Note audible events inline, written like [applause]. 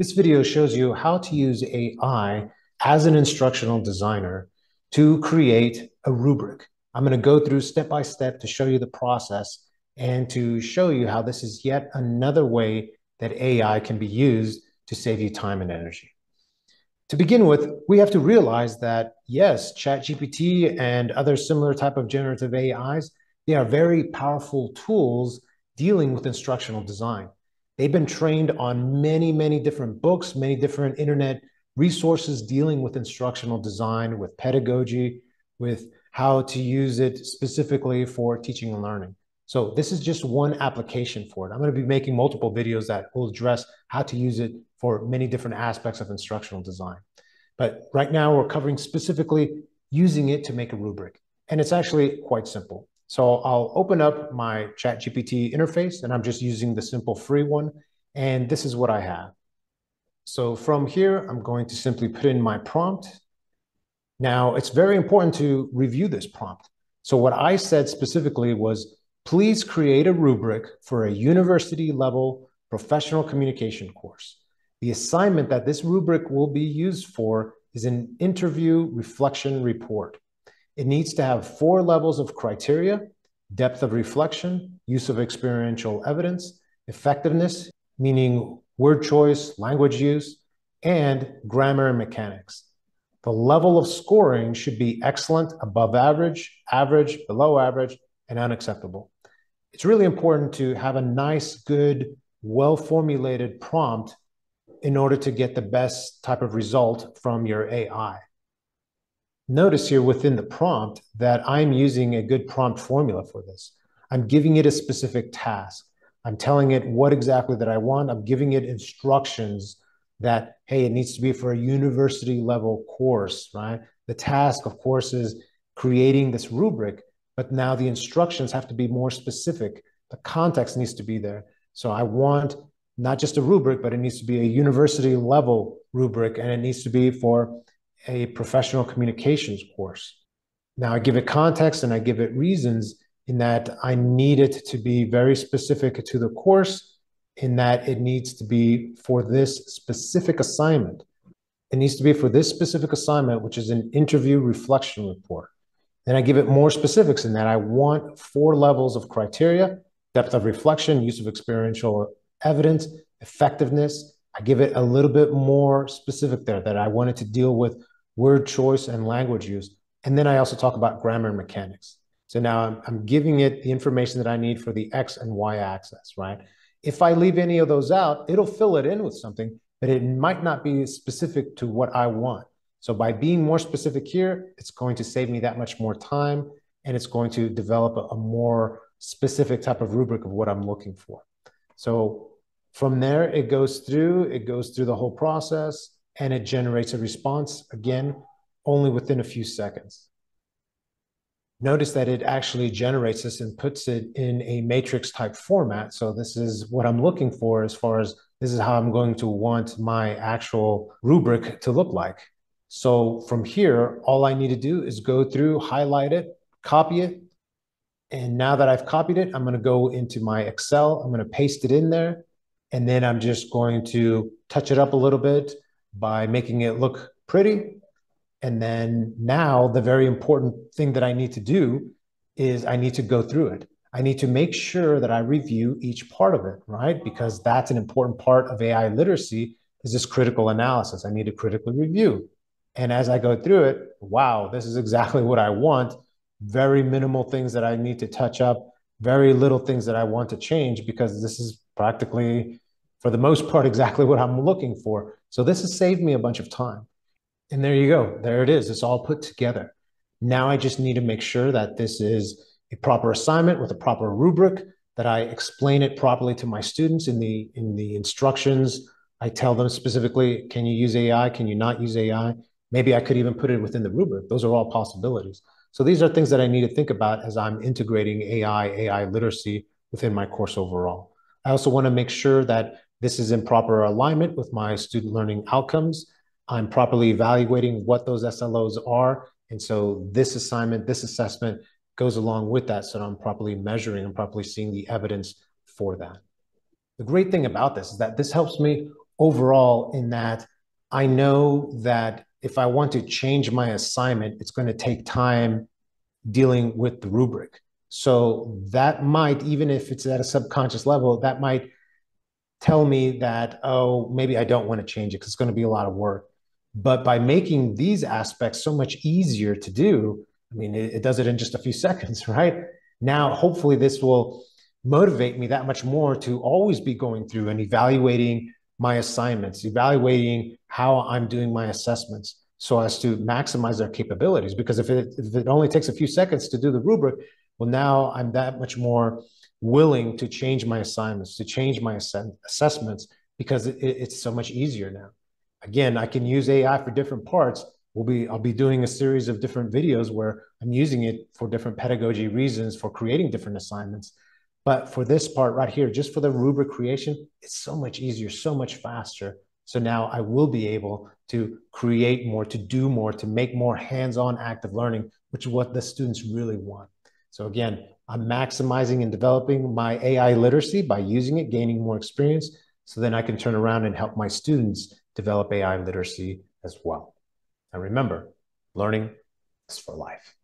This video shows you how to use AI as an instructional designer to create a rubric. I'm going to go through step by step to show you the process and to show you how this is yet another way that AI can be used to save you time and energy. To begin with, we have to realize that yes, ChatGPT and other similar type of generative AIs, they are very powerful tools dealing with instructional design. They've been trained on many, many different books, many different internet resources dealing with instructional design, with pedagogy, with how to use it specifically for teaching and learning. So this is just one application for it. I'm going to be making multiple videos that will address how to use it for many different aspects of instructional design. But right now we're covering specifically using it to make a rubric. And it's actually quite simple. So I'll open up my ChatGPT interface and I'm just using the simple free one. And this is what I have. So from here, I'm going to simply put in my prompt. Now it's very important to review this prompt. So what I said specifically was, please create a rubric for a university level professional communication course. The assignment that this rubric will be used for is an interview reflection report. It needs to have four levels of criteria, depth of reflection, use of experiential evidence, effectiveness, meaning word choice, language use, and grammar and mechanics. The level of scoring should be excellent, above average, average, below average, and unacceptable. It's really important to have a nice, good, well formulated prompt in order to get the best type of result from your AI. Notice here within the prompt that I'm using a good prompt formula for this. I'm giving it a specific task. I'm telling it what exactly that I want. I'm giving it instructions that, hey, it needs to be for a university level course, right? The task, of course, is creating this rubric, but now the instructions have to be more specific. The context needs to be there. So I want not just a rubric, but it needs to be a university level rubric and it needs to be for a professional communications course. Now I give it context and I give it reasons in that I need it to be very specific to the course, in that it needs to be for this specific assignment. It needs to be for this specific assignment, which is an interview reflection report. Then I give it more specifics in that I want four levels of criteria depth of reflection, use of experiential evidence, effectiveness. I give it a little bit more specific there that I wanted to deal with word choice and language use. And then I also talk about grammar and mechanics. So now I'm, I'm giving it the information that I need for the X and Y axis, right? If I leave any of those out, it'll fill it in with something, but it might not be specific to what I want. So by being more specific here, it's going to save me that much more time and it's going to develop a, a more specific type of rubric of what I'm looking for. So from there, it goes through, it goes through the whole process and it generates a response again, only within a few seconds. Notice that it actually generates this and puts it in a matrix type format. So this is what I'm looking for as far as this is how I'm going to want my actual rubric to look like. So from here, all I need to do is go through, highlight it, copy it. And now that I've copied it, I'm going to go into my Excel. I'm going to paste it in there. And then I'm just going to touch it up a little bit by making it look pretty. And then now the very important thing that I need to do is I need to go through it. I need to make sure that I review each part of it, right? Because that's an important part of AI literacy is this critical analysis. I need to critically review. And as I go through it, wow, this is exactly what I want. Very minimal things that I need to touch up, very little things that I want to change because this is practically, for the most part, exactly what I'm looking for. So this has saved me a bunch of time. And there you go. There it is. It's all put together. Now I just need to make sure that this is a proper assignment with a proper rubric, that I explain it properly to my students in the in the instructions. I tell them specifically, can you use AI? Can you not use AI? Maybe I could even put it within the rubric. Those are all possibilities. So these are things that I need to think about as I'm integrating AI, AI literacy within my course overall. I also want to make sure that this is in proper alignment with my student learning outcomes. I'm properly evaluating what those SLOs are. And so this assignment, this assessment goes along with that. So I'm properly measuring and properly seeing the evidence for that. The great thing about this is that this helps me overall in that I know that if I want to change my assignment, it's going to take time dealing with the rubric. So that might, even if it's at a subconscious level, that might tell me that, oh, maybe I don't want to change it because it's going to be a lot of work. But by making these aspects so much easier to do, I mean, it, it does it in just a few [laughs] seconds, right? Now, hopefully, this will motivate me that much more to always be going through and evaluating my assignments, evaluating how I'm doing my assessments so as to maximize their capabilities. Because if it, if it only takes a few seconds to do the rubric, well, now I'm that much more willing to change my assignments, to change my ass- assessments, because it, it's so much easier now. Again, I can use AI for different parts. We'll be, I'll be doing a series of different videos where I'm using it for different pedagogy reasons for creating different assignments. But for this part right here, just for the rubric creation, it's so much easier, so much faster. So now I will be able to create more, to do more, to make more hands-on active learning, which is what the students really want. So again, I'm maximizing and developing my AI literacy by using it, gaining more experience. So then I can turn around and help my students develop AI literacy as well. And remember, learning is for life.